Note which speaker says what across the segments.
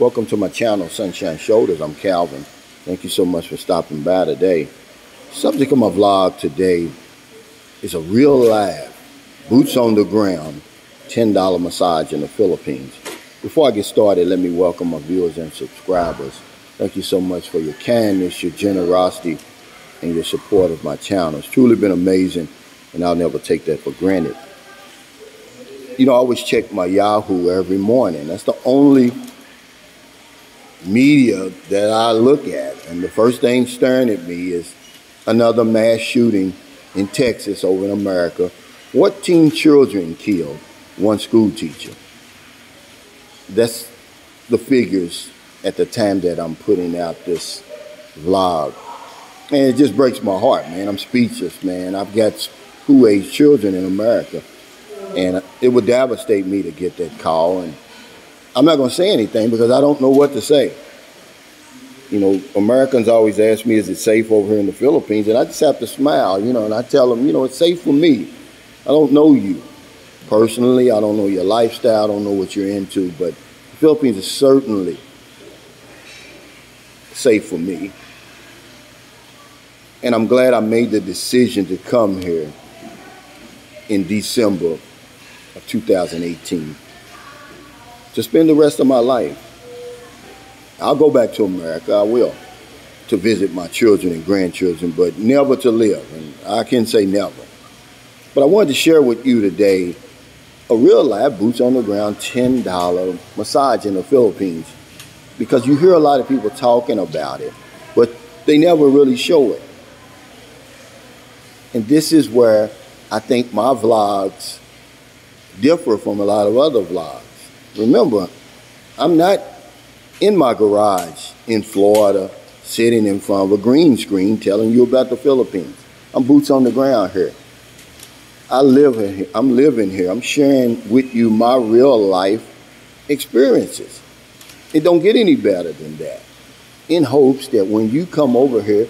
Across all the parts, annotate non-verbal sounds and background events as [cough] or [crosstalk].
Speaker 1: Welcome to my channel, Sunshine Shoulders. I'm Calvin. Thank you so much for stopping by today. Subject of my vlog today is a real live, boots on the ground, $10 massage in the Philippines. Before I get started, let me welcome my viewers and subscribers. Thank you so much for your kindness, your generosity, and your support of my channel. It's truly been amazing, and I'll never take that for granted. You know, I always check my Yahoo every morning. That's the only media that I look at. And the first thing staring at me is another mass shooting in Texas over in America. 14 children killed, one school teacher. That's the figures at the time that I'm putting out this vlog. And it just breaks my heart, man. I'm speechless, man. I've got school-age children in America. And it would devastate me to get that call. And I'm not going to say anything because I don't know what to say. You know, Americans always ask me, is it safe over here in the Philippines? And I just have to smile, you know, and I tell them, you know, it's safe for me. I don't know you personally. I don't know your lifestyle. I don't know what you're into. But the Philippines is certainly safe for me. And I'm glad I made the decision to come here in December of 2018 to spend the rest of my life. I'll go back to America, I will, to visit my children and grandchildren, but never to live. And I can say never. But I wanted to share with you today a real life boots on the ground $10 massage in the Philippines because you hear a lot of people talking about it, but they never really show it. And this is where I think my vlogs differ from a lot of other vlogs. Remember, I'm not in my garage in Florida sitting in front of a green screen telling you about the Philippines. I'm boots on the ground here. I live here. I'm living here. I'm sharing with you my real life experiences. It don't get any better than that. In hopes that when you come over here,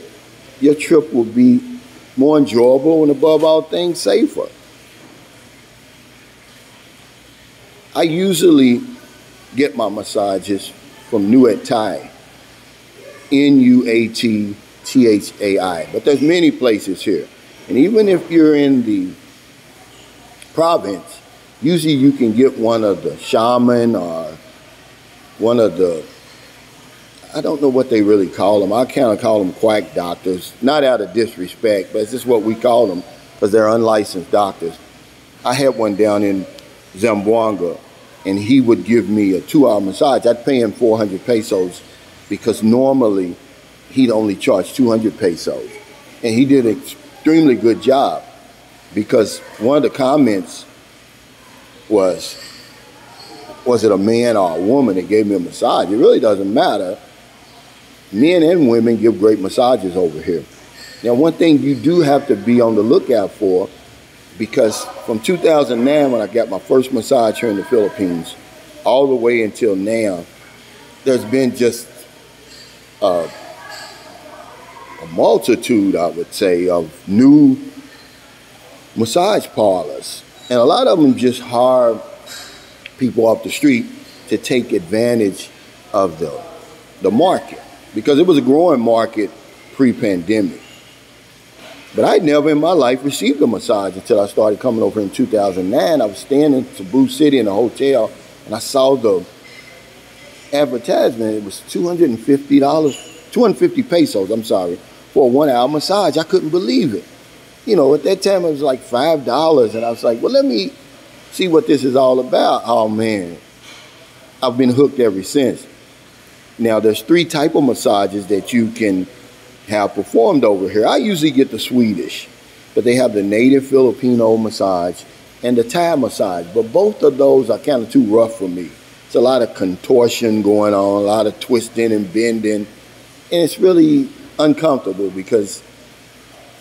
Speaker 1: your trip will be more enjoyable and above all things safer. I usually get my massages from Nuat Thai, N-U-A-T-T-H-A-I. But there's many places here. And even if you're in the province, usually you can get one of the shaman or one of the, I don't know what they really call them. I kind of call them quack doctors, not out of disrespect, but it's just what we call them because they're unlicensed doctors. I had one down in Zamboanga and he would give me a two hour massage. I'd pay him 400 pesos because normally he'd only charge 200 pesos. And he did an extremely good job because one of the comments was, was it a man or a woman that gave me a massage? It really doesn't matter. Men and women give great massages over here. Now, one thing you do have to be on the lookout for because from 2009 when I got my first massage here in the Philippines all the way until now there's been just uh, a multitude I would say of new massage parlors. And a lot of them just hire people off the street to take advantage of the the market. Because it was a growing market pre-pandemic but I'd never in my life received a massage until I started coming over in 2009. I was staying in Cebu City in a hotel and I saw the advertisement. It was $250, 250 pesos, I'm sorry, for a one hour massage. I couldn't believe it. You know, at that time it was like $5 and I was like, well, let me see what this is all about. Oh man, I've been hooked ever since. Now there's three type of massages that you can have performed over here. I usually get the Swedish, but they have the native Filipino massage and the Thai massage. But both of those are kind of too rough for me. It's a lot of contortion going on, a lot of twisting and bending, and it's really uncomfortable because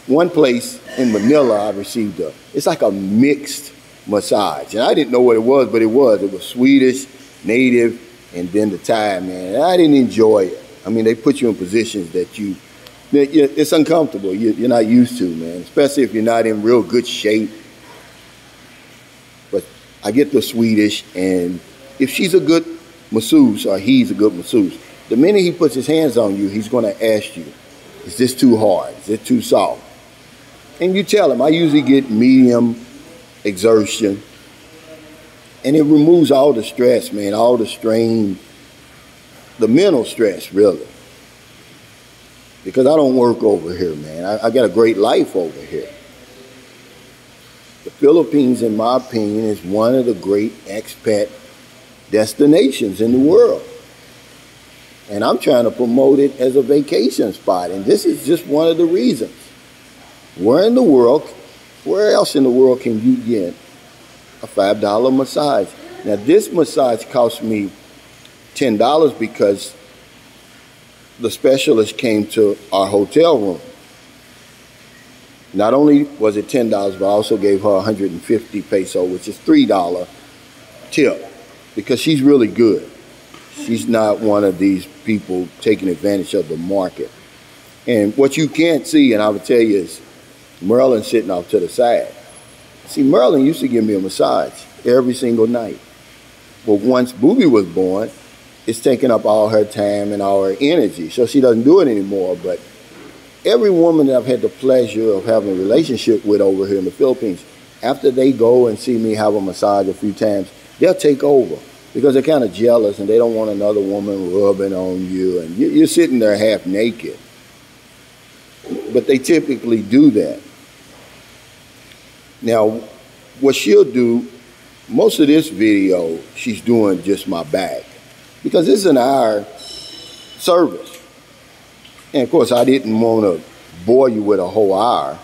Speaker 1: one place in Manila I received a, it's like a mixed massage. And I didn't know what it was, but it was. It was Swedish, native, and then the Thai, man. And I didn't enjoy it. I mean, they put you in positions that you it's uncomfortable. You're not used to, man, especially if you're not in real good shape. But I get the Swedish, and if she's a good masseuse or he's a good masseuse. The minute he puts his hands on you, he's going to ask you, is this too hard? Is it too soft? And you tell him, I usually get medium exertion. And it removes all the stress, man, all the strain, the mental stress, really. Because I don't work over here, man. I, I got a great life over here. The Philippines, in my opinion, is one of the great expat destinations in the world. And I'm trying to promote it as a vacation spot. And this is just one of the reasons. Where in the world, where else in the world can you get a $5 massage? Now, this massage cost me $10 because the specialist came to our hotel room. Not only was it $10, but I also gave her 150 peso, which is $3 tip, because she's really good. She's not one of these people taking advantage of the market. And what you can't see, and I would tell you, is Merlin sitting off to the side. See, Merlin used to give me a massage every single night. But once Booby was born, it's taking up all her time and all her energy. So she doesn't do it anymore. But every woman that I've had the pleasure of having a relationship with over here in the Philippines, after they go and see me have a massage a few times, they'll take over because they're kind of jealous and they don't want another woman rubbing on you and you're sitting there half naked. But they typically do that. Now, what she'll do, most of this video, she's doing just my back because this is an hour service. And of course, I didn't want to bore you with a whole hour.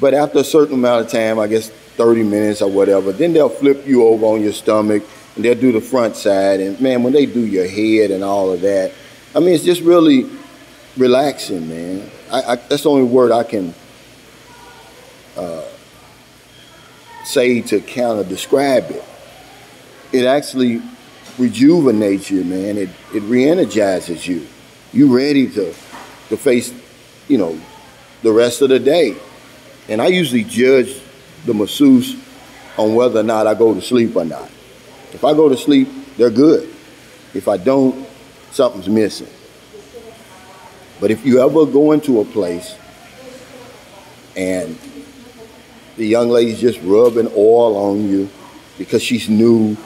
Speaker 1: But after a certain amount of time, I guess 30 minutes or whatever, then they'll flip you over on your stomach and they'll do the front side. And man, when they do your head and all of that, I mean, it's just really relaxing, man. I, I, that's the only word I can uh, say to kind of describe it. It actually rejuvenates you, man. It it re-energizes you. You ready to to face, you know, the rest of the day. And I usually judge the masseuse on whether or not I go to sleep or not. If I go to sleep, they're good. If I don't, something's missing. But if you ever go into a place and the young lady's just rubbing oil on you because she's new,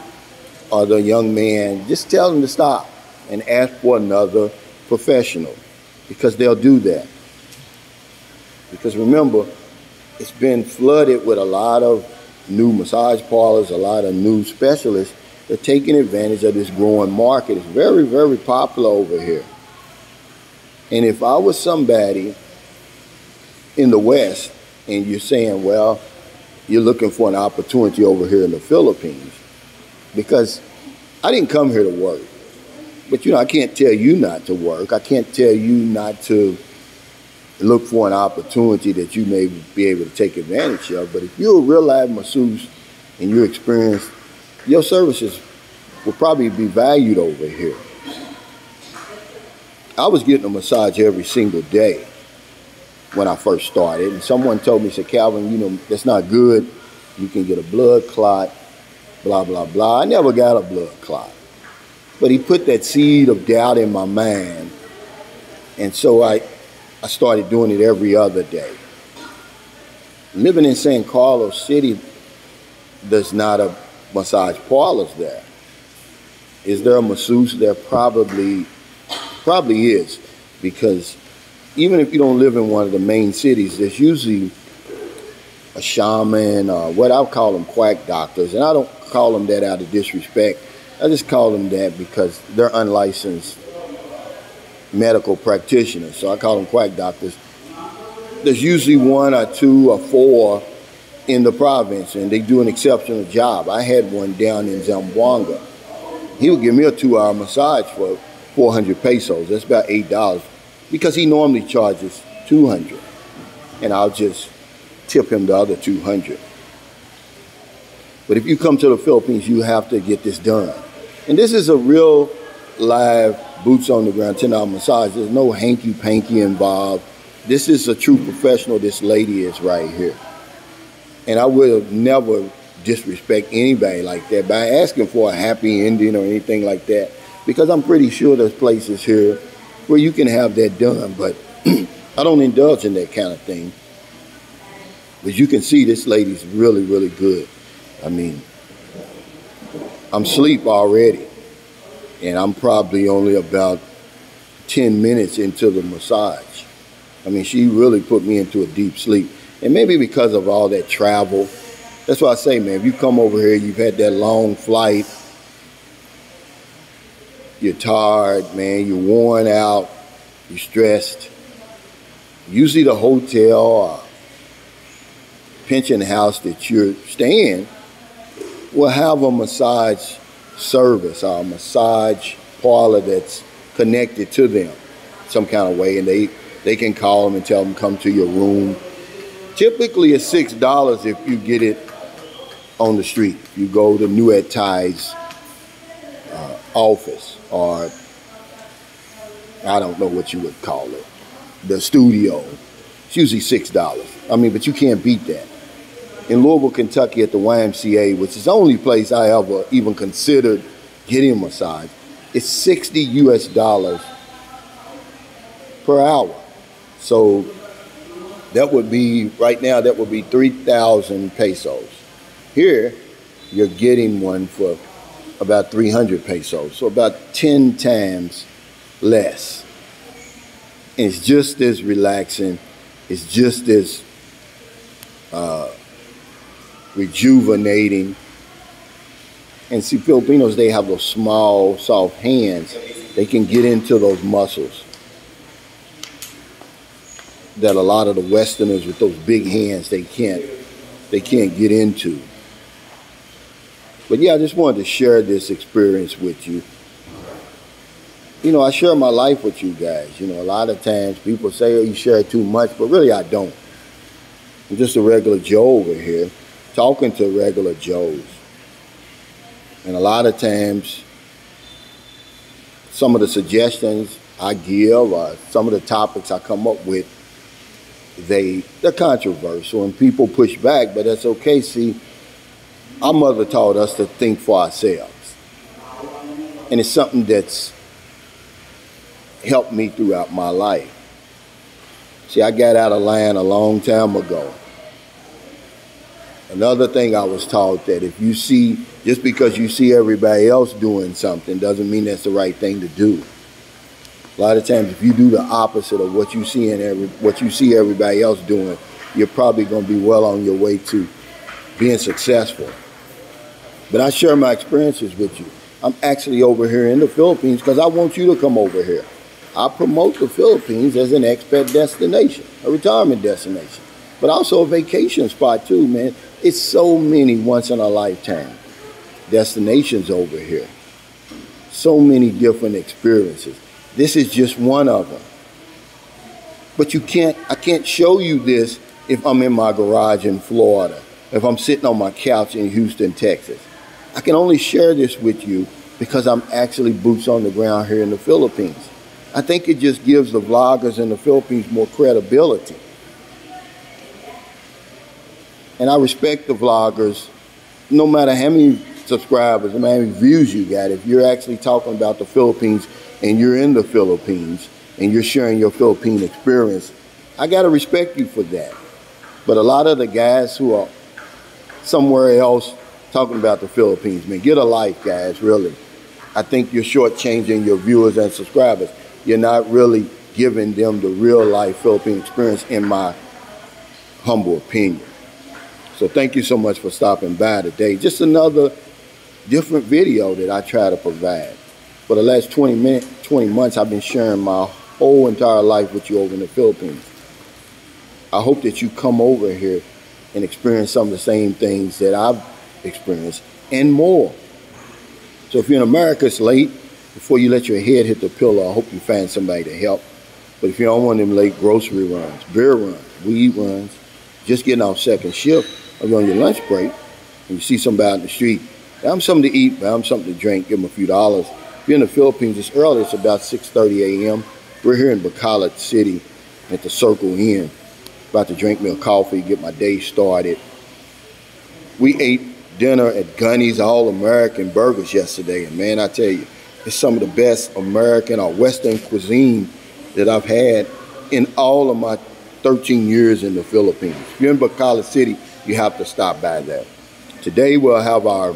Speaker 1: or the young man, just tell them to stop and ask for another professional because they'll do that. Because remember, it's been flooded with a lot of new massage parlors, a lot of new specialists that are taking advantage of this growing market. It's very, very popular over here. And if I was somebody in the West and you're saying, well, you're looking for an opportunity over here in the Philippines, because I didn't come here to work. But you know, I can't tell you not to work. I can't tell you not to look for an opportunity that you may be able to take advantage of. But if you're a real live masseuse and you're experienced, your services will probably be valued over here. I was getting a massage every single day when I first started. And someone told me, said, Calvin, you know, that's not good. You can get a blood clot, blah, blah, blah. I never got a blood clot. But he put that seed of doubt in my mind. And so I, I started doing it every other day. Living in San Carlos City, there's not a massage parlors there. Is there a masseuse there? Probably Probably is, because even if you don't live in one of the main cities, there's usually a shaman, or what I call them quack doctors, and I don't call them that out of disrespect. I just call them that because they're unlicensed medical practitioners. So I call them quack doctors. There's usually one or two or four in the province, and they do an exceptional job. I had one down in Zamboanga. He would give me a two-hour massage for 400 pesos. That's about $8 because he normally charges 200 and I'll just tip him the other 200. But if you come to the Philippines, you have to get this done. And this is a real live boots on the ground 10 hour massage. There's no hanky panky involved. This is a true professional, this lady is right here. And I would have never disrespect anybody like that by asking for a happy ending or anything like that. Because I'm pretty sure there's places here where you can have that done, but [clears throat] I don't indulge in that kind of thing. But you can see this lady's really, really good. I mean, I'm asleep already, and I'm probably only about 10 minutes into the massage. I mean, she really put me into a deep sleep. And maybe because of all that travel, that's why I say, man, if you come over here, you've had that long flight, you're tired, man, you're worn out, you're stressed. Usually the hotel or pension house that you're staying will have a massage service or a massage parlor that's connected to them some kind of way and they they can call them and tell them come to your room. Typically it's six dollars if you get it on the street. You go to Nuat Thai's uh, office or I don't know what you would call it the studio. It's usually six dollars. I mean but you can't beat that in Louisville, Kentucky at the YMCA, which is the only place I ever even considered getting a massage, it's 60 US dollars per hour. So that would be, right now, that would be 3,000 pesos. Here, you're getting one for about 300 pesos, so about 10 times less. And it's just as relaxing, it's just as uh, rejuvenating. And see, Filipinos, they have those small, soft hands. They can get into those muscles that a lot of the Westerners with those big hands, they can't, they can't get into. But yeah, I just wanted to share this experience with you. You know, I share my life with you guys. You know, a lot of times people say, oh, you share too much, but really I don't. I'm just a regular Joe over here talking to regular Joes. And a lot of times, some of the suggestions I give or some of the topics I come up with, they, they're controversial and people push back, but that's okay. See, our mother taught us to think for ourselves. And it's something that's helped me throughout my life. See, I got out of line a long time ago. Another thing I was taught that if you see, just because you see everybody else doing something doesn't mean that's the right thing to do. A lot of times, if you do the opposite of what you see in every, what you see everybody else doing, you're probably going to be well on your way to being successful. But I share my experiences with you. I'm actually over here in the Philippines because I want you to come over here. I promote the Philippines as an expat destination, a retirement destination, but also a vacation spot too, man. It's so many once in a lifetime destinations over here. So many different experiences. This is just one of them. But you can't, I can't show you this if I'm in my garage in Florida, if I'm sitting on my couch in Houston, Texas. I can only share this with you because I'm actually boots on the ground here in the Philippines. I think it just gives the vloggers in the Philippines more credibility. And I respect the vloggers, no matter how many subscribers, how many views you got. If you're actually talking about the Philippines and you're in the Philippines and you're sharing your Philippine experience, I got to respect you for that. But a lot of the guys who are somewhere else talking about the Philippines, man, get a life, guys, really. I think you're shortchanging your viewers and subscribers. You're not really giving them the real life Philippine experience, in my humble opinion. So thank you so much for stopping by today. Just another different video that I try to provide. For the last 20 minutes, 20 months, I've been sharing my whole entire life with you over in the Philippines. I hope that you come over here and experience some of the same things that I've experienced and more. So if you're in America, it's late. Before you let your head hit the pillow, I hope you find somebody to help. But if you don't want them late grocery runs, beer runs, weed runs, just getting off second shift, on your lunch break and you see somebody out in the street, them something to eat, buy them something to drink, give them a few dollars. If you're in the Philippines, it's early, it's about 6.30 a.m. We're here in Bacolod City at the Circle Inn. About to drink me a coffee, get my day started. We ate dinner at Gunny's All American Burgers yesterday, and man, I tell you, it's some of the best American or Western cuisine that I've had in all of my 13 years in the Philippines. If you're in Bacolod City, you have to stop by there. Today we'll have our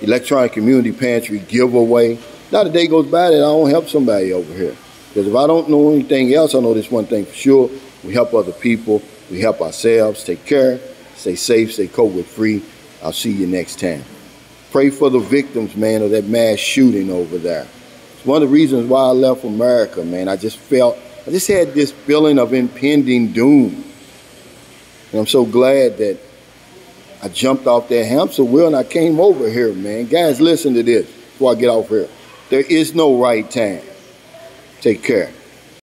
Speaker 1: electronic community pantry giveaway. Not a day goes by that I don't help somebody over here. Because if I don't know anything else, I know this one thing for sure. We help other people. We help ourselves. Take care. Stay safe. Stay COVID free. I'll see you next time. Pray for the victims, man, of that mass shooting over there. It's one of the reasons why I left America, man. I just felt, I just had this feeling of impending doom. And I'm so glad that I jumped off that hamster wheel and I came over here, man. Guys, listen to this before I get off here. There is no right time. Take care.